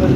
rồi